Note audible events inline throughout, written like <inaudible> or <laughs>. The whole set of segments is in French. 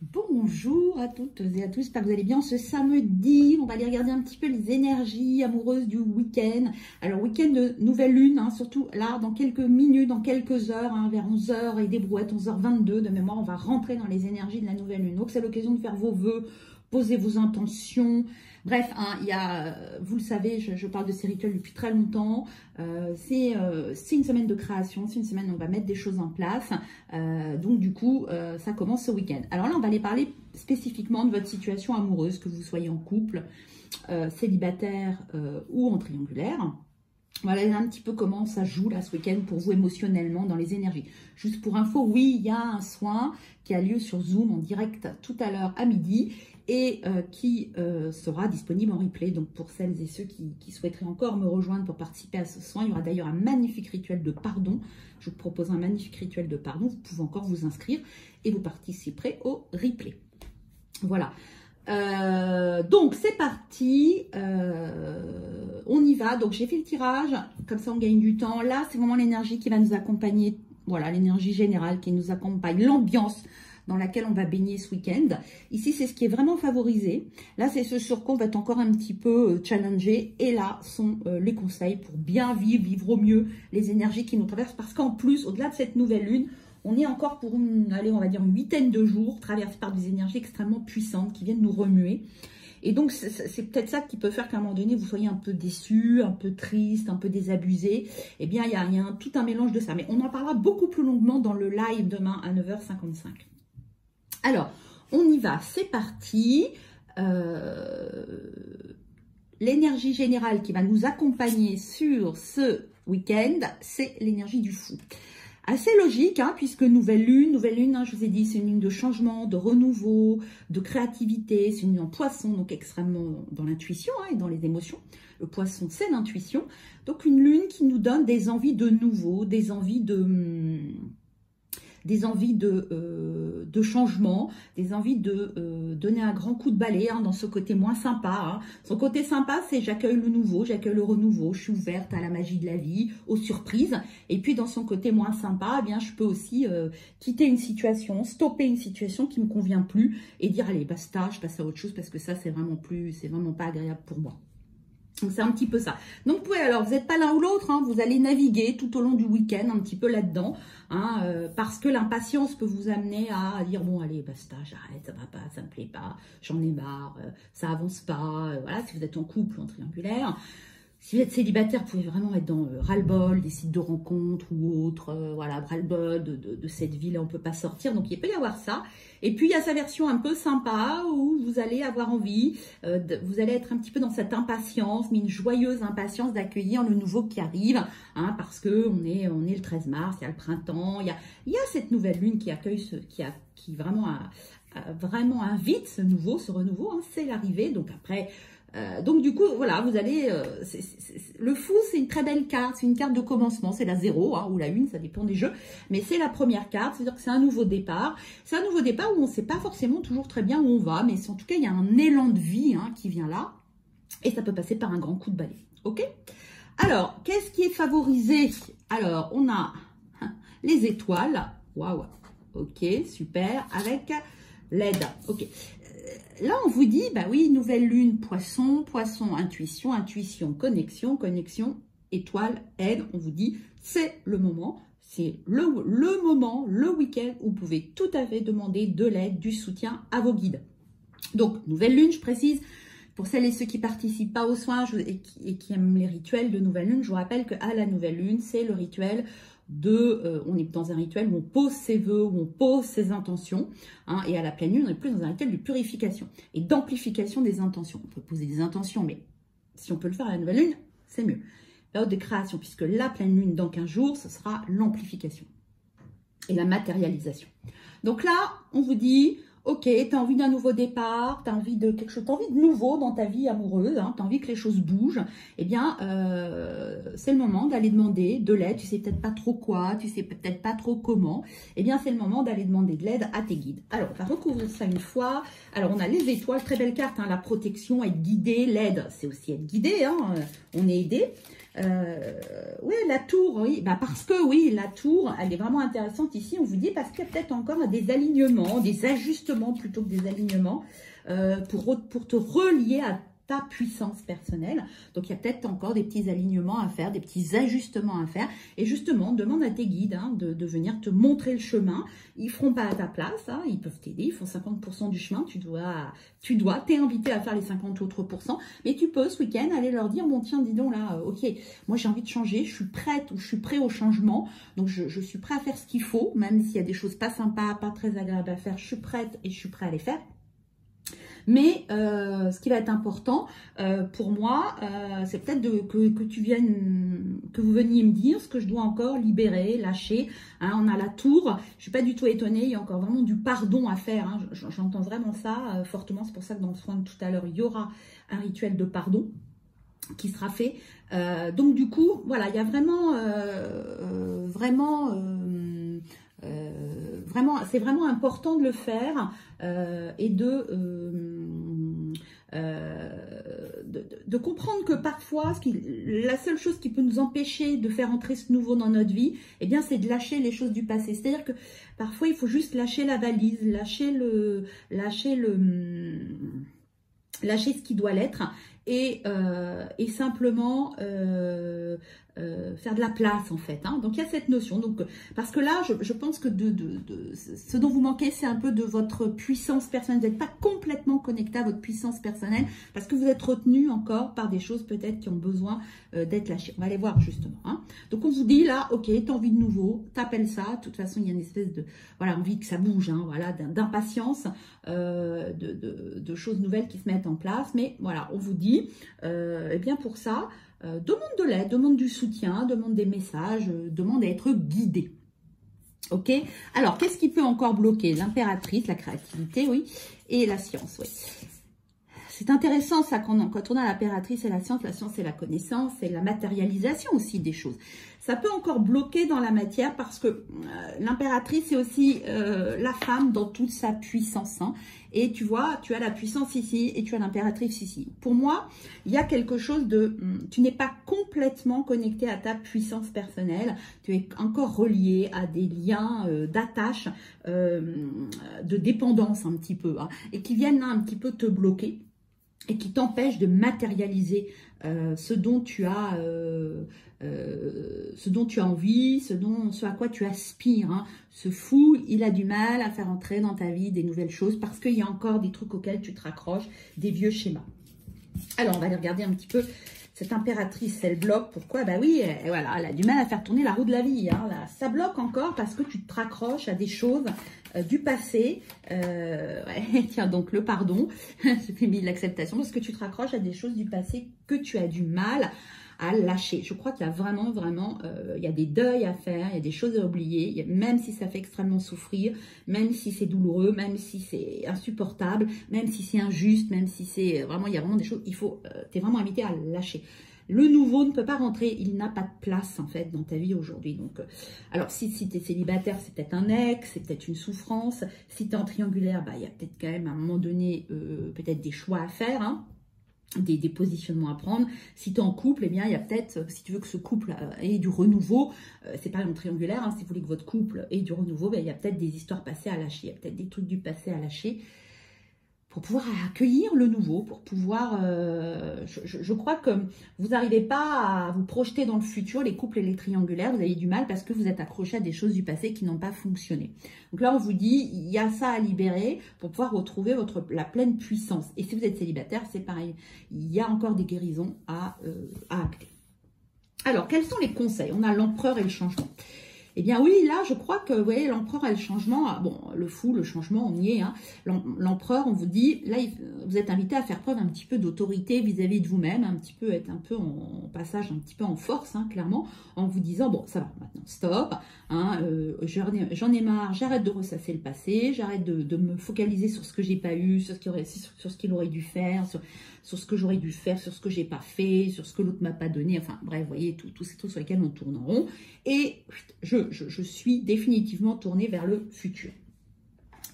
Bonjour à toutes et à tous, j'espère que vous allez bien ce samedi. On va aller regarder un petit peu les énergies amoureuses du week-end. Alors, week-end de nouvelle lune, hein, surtout là, dans quelques minutes, dans quelques heures, hein, vers 11h et des brouettes, 11h22 de mémoire, on va rentrer dans les énergies de la nouvelle lune. Donc, c'est l'occasion de faire vos vœux, poser vos intentions, Bref, hein, a, vous le savez, je, parle de ces rituels depuis très longtemps. Euh, euh, c'est une semaine de création, c'est une semaine où on va mettre des choses en place. Euh, donc du coup, ça commence ce week-end. Alors là, on va aller parler spécifiquement de votre situation amoureuse, que vous soyez en couple, célibataire ou en triangulaire. Voilà un petit peu comment ça joue là ce week-end pour vous émotionnellement dans les énergies. Juste pour info, oui, il y a un soin qui a lieu sur Zoom en direct tout à l'heure à midi et euh, qui euh, sera disponible en replay. Donc pour celles et ceux qui, souhaiteraient encore me rejoindre pour participer à ce soin, il y aura d'ailleurs un magnifique rituel de pardon. Je vous propose un magnifique rituel de pardon. Vous pouvez encore vous inscrire et vous participerez au replay. Voilà. Euh, donc c'est parti, on y va. Donc j'ai fait le tirage, comme ça on gagne du temps. Là c'est vraiment l'énergie qui va nous accompagner, voilà l'énergie générale qui nous accompagne, l'ambiance dans laquelle on va baigner ce week-end. Ici c'est ce qui est vraiment favorisé. Là c'est ce sur quoi on va être encore un petit peu euh, challengé. Et là sont les conseils pour bien vivre, vivre au mieux les énergies qui nous traversent. Parce qu'en plus, au-delà de cette nouvelle lune, on est encore pour une, on va dire une huitaine de jours traversés par des énergies extrêmement puissantes qui viennent nous remuer. Et donc, c'est peut-être ça qui peut faire qu'à un moment donné, vous soyez un peu déçu, un peu triste, un peu désabusé. Eh bien, il y a, tout un mélange de ça. Mais on en parlera beaucoup plus longuement dans le live demain à 9h55. Alors, on y va, c'est parti. Euh, l'énergie générale qui va nous accompagner sur ce week-end, c'est l'énergie du fou assez logique, hein, puisque nouvelle lune, nouvelle lune, hein, je vous ai dit, c'est une lune de changement, de renouveau, de créativité, c'est une lune en poisson, donc extrêmement dans l'intuition hein, et dans les émotions. Le poisson, c'est l'intuition. Donc une lune qui nous donne des envies de nouveau, des envies de... Hum, des envies de, euh, de changement, des envies de euh, donner un grand coup de balai hein, dans ce côté moins sympa. Hein. Son côté sympa, c'est j'accueille le nouveau, j'accueille le renouveau, je suis ouverte à la magie de la vie, aux surprises. Et puis dans son côté moins sympa, eh bien je peux aussi euh, quitter une situation, stopper une situation qui me convient plus et dire allez basta, je passe à autre chose parce que ça c'est vraiment plus, c'est vraiment pas agréable pour moi. Donc c'est un petit peu ça. Donc oui, alors vous n'êtes pas l'un ou l'autre, hein. vous allez naviguer tout au long du week-end un petit peu là-dedans, hein, euh, parce que l'impatience peut vous amener à dire bon allez basta, j'arrête, ça va pas, ça me plaît pas, j'en ai marre, euh, ça avance pas, euh, voilà, si vous êtes en couple ou en triangulaire. Si vous êtes célibataire, vous pouvez vraiment être dans euh, ras-le-bol, des sites de rencontres ou autres, euh, voilà, ras-le-bol de, cette ville, on ne peut pas sortir. Donc, il peut y avoir ça. Et puis, il y a sa version un peu sympa où vous allez avoir envie, euh, vous allez être un petit peu dans cette impatience, mais une joyeuse impatience d'accueillir le nouveau qui arrive, hein, parce que on est, on est le 13 mars, il y a le printemps, il y a, y a cette nouvelle lune qui accueille ce, qui a, qui vraiment, vraiment invite ce nouveau, ce renouveau, hein, c'est l'arrivée. Donc après, euh, donc du coup, voilà, vous allez... Euh, le fou, c'est une très belle carte, c'est une carte de commencement, c'est la 0 hein, ou la 1, ça dépend des jeux, mais c'est la première carte, c'est-à-dire que c'est un nouveau départ. C'est un nouveau départ où on ne sait pas forcément toujours très bien où on va, mais en tout cas, il y a un élan de vie hein, qui vient là, et ça peut passer par un grand coup de balai, ok? Alors, qu'est-ce qui est favorisé? Alors, on a les étoiles, waouh, ok, super, avec l'aide, ok là, on vous dit, bah oui, nouvelle lune, poisson, poisson, intuition, intuition, connexion, connexion, étoile, aide. On vous dit, c'est le moment, c'est le, moment, le week-end où vous pouvez tout à fait demander de l'aide, du soutien à vos guides. Donc, nouvelle lune, je précise, pour celles et ceux qui participent pas aux soins et, qui, et, qui, aiment les rituels de nouvelle lune, je vous rappelle qu'à la nouvelle lune, c'est le rituel de, euh, on est dans un rituel où on pose ses voeux, où on pose ses intentions, hein, et à la pleine lune, on est plus dans un rituel de purification et d'amplification des intentions. On peut poser des intentions, mais si on peut le faire à la nouvelle lune, c'est mieux. Période de création, puisque la pleine lune, dans 15 jours, ce sera l'amplification et la matérialisation. Donc là, on vous dit, Ok, tu as envie d'un nouveau départ, tu as envie de quelque chose, tu envie de nouveau dans ta vie amoureuse, hein, tu envie que les choses bougent, eh bien, euh, c'est le moment d'aller demander de l'aide. Tu sais peut-être pas trop quoi, tu sais peut-être pas trop comment. Eh bien, c'est le moment d'aller demander de l'aide à tes guides. Alors, on va recouvrir ça une fois. Alors, on a les étoiles, très belle carte, hein, la protection, être guidé, l'aide, c'est aussi être guidé, hein, on est aidé. Euh, oui, la tour, oui, bah parce que oui, la tour, elle est vraiment intéressante ici, on vous dit, parce qu'il y a peut-être encore des alignements, des ajustements plutôt que des alignements pour, pour te relier à ta puissance personnelle. Donc, il y a peut-être encore des petits alignements à faire, des petits ajustements à faire. Et justement, demande à tes guides hein, de, venir te montrer le chemin. Ils feront pas à ta place, hein, ils peuvent t'aider, ils font 50% du chemin. Tu dois, tu dois, t'es invité à faire les 50 autres pourcents. Mais tu peux ce week-end aller leur dire, bon tiens, dis donc là, euh, ok, moi j'ai envie de changer, je suis prête ou je suis prêt au changement. Donc, je, je suis prêt à faire ce qu'il faut, même s'il y a des choses pas sympas, pas très agréables à faire, je suis prête et je suis prêt à les faire. Mais euh, ce qui va être important euh, pour moi, euh, c'est peut-être que, tu viennes, que vous veniez me dire ce que je dois encore libérer, lâcher. Hein. on a la tour, je suis pas du tout étonnée, il y a encore vraiment du pardon à faire. Hein. J'entends vraiment ça fortement, c'est pour ça que dans le soin de tout à l'heure, il y aura un rituel de pardon qui sera fait. donc du coup, voilà, il y a vraiment, vraiment vraiment, c'est vraiment important de le faire et euh, euh, de, comprendre que parfois, la seule chose qui peut nous empêcher de faire entrer ce nouveau dans notre vie, eh bien, c'est de lâcher les choses du passé. C'est-à-dire que parfois, il faut juste lâcher la valise, lâcher le, lâcher le, lâcher ce qui doit l'être et, et simplement euh, faire de la place en fait. Hein. Donc il y a cette notion. Donc parce que là, je, pense que de, ce dont vous manquez, c'est un peu de votre puissance personnelle. Vous n'êtes pas complètement connecté à votre puissance personnelle parce que vous êtes retenu encore par des choses peut-être qui ont besoin euh, d'être lâchées. On va aller voir justement. Hein. Donc on vous dit là, ok, t'as envie de nouveau, t'appelles ça. De toute façon, il y a une espèce de voilà envie que ça bouge, hein, voilà, d'impatience, euh, de, choses nouvelles qui se mettent en place. Mais voilà, on vous dit, eh bien pour ça. Euh, demande de l'aide, demande du soutien, demande des messages, euh, demande à être guidé. Ok? Alors, qu'est-ce qui peut encore bloquer? L'impératrice, la créativité, oui, et la science, oui. C'est intéressant ça quand on, a l'impératrice et la science, la science c'est la connaissance et la matérialisation aussi des choses. Ça peut encore bloquer dans la matière parce que euh, l'impératrice c'est aussi la femme dans toute sa puissance. Hein. Et tu vois, tu as la puissance ici et tu as l'impératrice ici. Pour moi, il y a quelque chose de... Hmm, tu n'es pas complètement connecté à ta puissance personnelle. Tu es encore relié à des liens euh, d'attache, euh, de dépendance un petit peu. Hein, et qui viennent un petit peu te bloquer et qui t'empêchent de matérialiser euh, ce dont tu as euh, euh, ce dont tu as envie, ce dont ce à quoi tu aspires. Hein. Ce fou, il a du mal à faire entrer dans ta vie des nouvelles choses parce qu'il y a encore des trucs auxquels tu te raccroches, des vieux schémas. Alors, on va aller regarder un petit peu cette impératrice, elle bloque. Pourquoi? Bah oui, elle, voilà, elle a du mal à faire tourner la roue de la vie. Hein. ça bloque encore parce que tu te raccroches à des choses du passé. <laughs> tiens, donc le pardon, <laughs> j'ai mis l'acceptation parce que tu te raccroches à des choses du passé que tu as du mal à lâcher. Je crois qu'il y a vraiment, vraiment, euh, il y a des deuils à faire, il y a des choses à oublier, même si ça fait extrêmement souffrir, même si c'est douloureux, même si c'est insupportable, même si c'est injuste, même si c'est vraiment, il y a vraiment des choses, il faut, euh, tu es vraiment invité à lâcher. Le nouveau ne peut pas rentrer, il n'a pas de place en fait dans ta vie aujourd'hui. Donc, euh, alors si, si tu es célibataire, c'est peut-être un ex, c'est peut-être une souffrance. Si tu es en triangulaire, bah, il y a peut-être quand même à un moment donné peut-être des choix à faire. Hein des, positionnements à prendre. Si tu es en couple, eh bien, il y a peut-être, si tu veux que ce couple euh, ait du renouveau, euh, c'est pas un triangulaire, hein, si vous voulez que votre couple ait du renouveau, ben, il y a peut-être des histoires passées à lâcher, il y a peut-être des trucs du passé à lâcher pour pouvoir accueillir le nouveau, pour pouvoir... Euh, je, crois que vous n'arrivez pas à vous projeter dans le futur, les couples et les triangulaires, vous avez du mal parce que vous êtes accroché à des choses du passé qui n'ont pas fonctionné. Donc là, on vous dit, il y a ça à libérer pour pouvoir retrouver votre, la pleine puissance. Et si vous êtes célibataire, c'est pareil. Il y a encore des guérisons à, euh, à acter. Alors, quels sont les conseils? On a l'empereur et le changement. Eh bien oui, là, je crois que, vous voyez, l'empereur a le changement. Bon, le fou, le changement, on y est. Hein. L'empereur, on vous dit, là, vous êtes invité à faire preuve un petit peu d'autorité vis-à-vis de vous-même, un petit peu, être un peu en, passage, un petit peu en force, hein, clairement, en vous disant, bon, ça va, maintenant, stop, hein, euh, j'en ai, marre, j'arrête de ressasser le passé, j'arrête de, me focaliser sur ce que j'ai pas eu, sur ce qu'il aurait, dû faire, sur, sur ce que j'aurais dû faire, sur ce que j'ai pas fait, sur ce que l'autre m'a pas donné, enfin bref, vous voyez, tous ces trucs sur lesquels on tourne en rond. Et je, je, suis définitivement tournée vers le futur.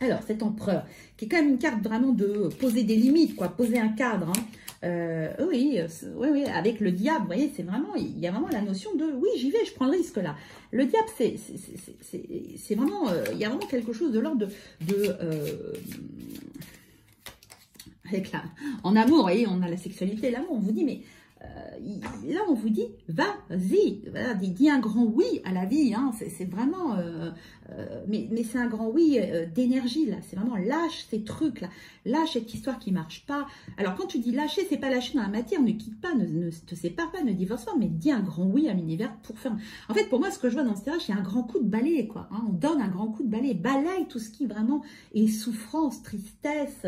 Alors, cet empereur, qui est quand même une carte vraiment de poser des limites, quoi, poser un cadre. Hein. Euh, oui, oui, oui, avec le diable, vous voyez, c'est vraiment, il y a vraiment la notion de, oui, j'y vais, je prends le risque là. Le diable, c'est vraiment, euh, il y a vraiment quelque chose de l'ordre de, euh, avec la, en amour, vous voyez, on a la sexualité, l'amour, on vous dit, mais là, on vous dit, vas-y, dis, un grand oui à la vie. Hein, c'est vraiment, euh, euh, mais, c'est un grand oui euh, d'énergie là. C'est vraiment lâche ces trucs là, lâche cette histoire qui marche pas. Alors quand tu dis lâcher, c'est pas lâcher dans la matière, ne quitte pas, ne, te sépare pas, ne divorce pas, mais dis un grand oui à l'univers pour faire. En fait, pour moi, ce que je vois dans ce tirage, c'est un grand coup de balai quoi. Hein. on donne un grand coup de balai, balaye tout ce qui vraiment est souffrance, tristesse,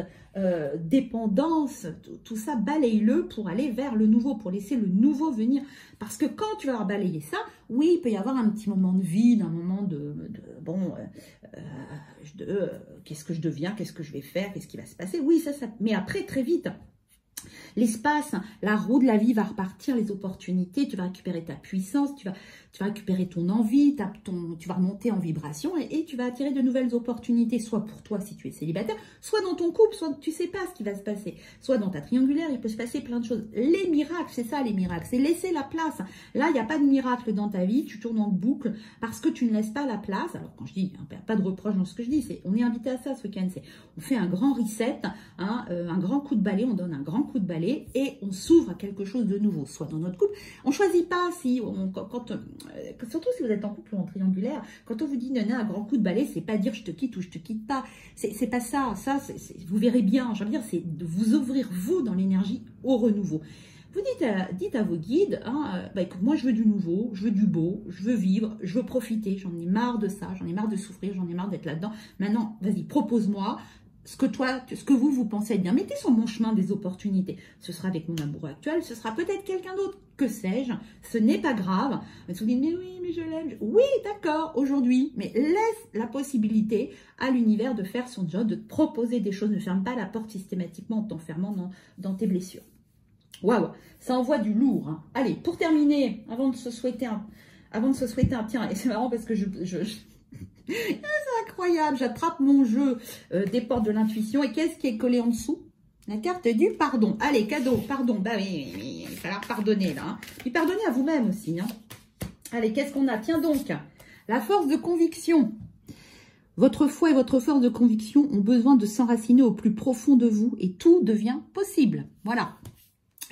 dépendance, tout ça, balaye-le pour aller vers le nouveau, pour laisser le nouveau venir. Parce que quand tu vas avoir balayé ça, oui, il peut y avoir un petit moment de vide, un moment de, bon, euh, euh, qu'est-ce que je deviens, qu'est-ce que je vais faire, qu'est-ce qui va se passer? Oui, ça, ça, mais après, très vite, l'espace, la roue de la vie va repartir, les opportunités, tu vas récupérer ta puissance, tu vas, récupérer ton envie, tu vas remonter en vibration et, tu vas attirer de nouvelles opportunités, soit pour toi si tu es célibataire, soit dans ton couple, soit tu sais pas ce qui va se passer, soit dans ta triangulaire, il peut se passer plein de choses. Les miracles, c'est ça les miracles, c'est laisser la place. Là, il n'y a pas de miracle dans ta vie, tu tournes en boucle parce que tu ne laisses pas la place. Alors quand je dis, hein, pas de reproche dans ce que je dis, c'est on est invité à ça ce week-end, c'est on fait un grand reset, hein, euh, un grand coup de balai, on donne un grand coup de balai et on s'ouvre à quelque chose de nouveau, soit dans notre couple. On choisit pas si, quand, euh, surtout si vous êtes en couple ou en triangulaire, quand on vous dit non, un grand coup de balai, c'est pas dire je te quitte ou je te quitte pas. C'est pas ça. Ça, vous verrez bien. Je veux dire, c'est de vous ouvrir vous dans l'énergie au renouveau. Vous dites à, dites à vos guides, hein, euh, bah, moi je veux du nouveau, je veux du beau, je veux vivre, je veux profiter, j'en ai marre de ça, j'en ai marre de souffrir, j'en ai marre d'être là-dedans. Maintenant, vas-y, propose-moi, ce que toi, ce que vous, vous pensez bien. Mettez sur mon chemin des opportunités. Ce sera avec mon amoureux actuel, ce sera peut-être quelqu'un d'autre, que sais-je? Ce n'est pas grave. Vous dites, mais oui, mais je l'aime. Oui, d'accord, aujourd'hui. Mais laisse la possibilité à l'univers de faire son job, de te proposer des choses. Ne ferme pas la porte systématiquement en t'enfermant dans, dans, tes blessures. Waouh, ça envoie du lourd. Hein. Allez, pour terminer, avant de se souhaiter un, avant de se souhaiter un, tiens, et c'est marrant parce que je c'est incroyable, j'attrape mon jeu euh, des portes de l'intuition. Et qu'est-ce qui est collé en dessous? La carte du pardon. Allez, cadeau, pardon. Bah oui, il va falloir pardonner là. Hein. Puis pardonner à vous-même aussi. Hein. Allez, qu'est-ce qu'on a? Tiens donc, la force de conviction. Votre foi et votre force de conviction ont besoin de s'enraciner au plus profond de vous et tout devient possible. Voilà,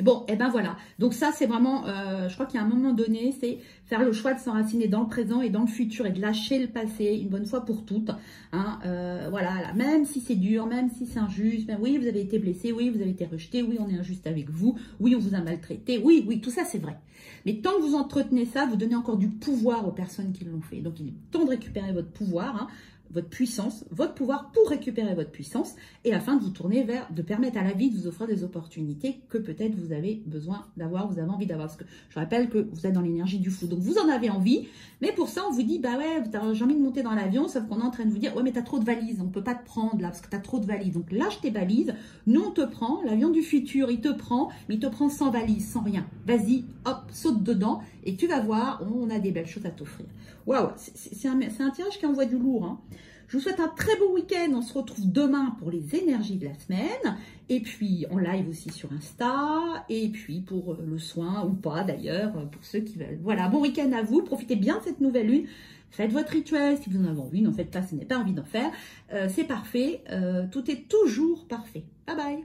Bon, et eh ben voilà. Donc ça, c'est vraiment, euh, je crois qu'il y a un moment donné, c'est faire le choix de s'enraciner dans le présent et dans le futur et de lâcher le passé une bonne fois pour toutes. Hein, euh, voilà, même si c'est dur, même si c'est injuste, ben oui, vous avez été blessé, oui, vous avez été rejeté, oui, on est injuste avec vous, oui, on vous a maltraité, oui, oui, tout ça, c'est vrai. Mais tant que vous entretenez ça, vous donnez encore du pouvoir aux personnes qui l'ont fait. Donc, il est temps de récupérer votre pouvoir. Hein votre puissance, votre pouvoir pour récupérer votre puissance et afin de vous tourner vers, de permettre à la vie de vous offrir des opportunités que peut-être vous avez besoin d'avoir, vous avez envie d'avoir. Parce que je rappelle que vous êtes dans l'énergie du fou. Donc vous en avez envie, mais pour ça on vous dit, bah ouais, j'ai envie de monter dans l'avion, sauf qu'on est en train de vous dire, ouais mais t'as trop de valises, on peut pas te prendre là parce que t'as trop de valises. Donc lâche tes valises, nous on te prend, l'avion du futur il te prend, mais il te prend sans valise, sans rien. Vas-y, hop, saute dedans et tu vas voir, on a des belles choses à t'offrir. Waouh, c'est un, tirage qui envoie du lourd. Hein. Je vous souhaite un très beau week-end. On se retrouve demain pour les énergies de la semaine. Et puis en live aussi sur Insta. Et puis pour euh, le soin ou pas d'ailleurs, euh, pour ceux qui veulent. Voilà, bon week-end à vous. Profitez bien de cette nouvelle lune. Faites votre rituel si vous en avez envie. N'en faites pas si vous n'avez pas envie d'en faire. Euh, c'est parfait. tout est toujours parfait. Bye bye.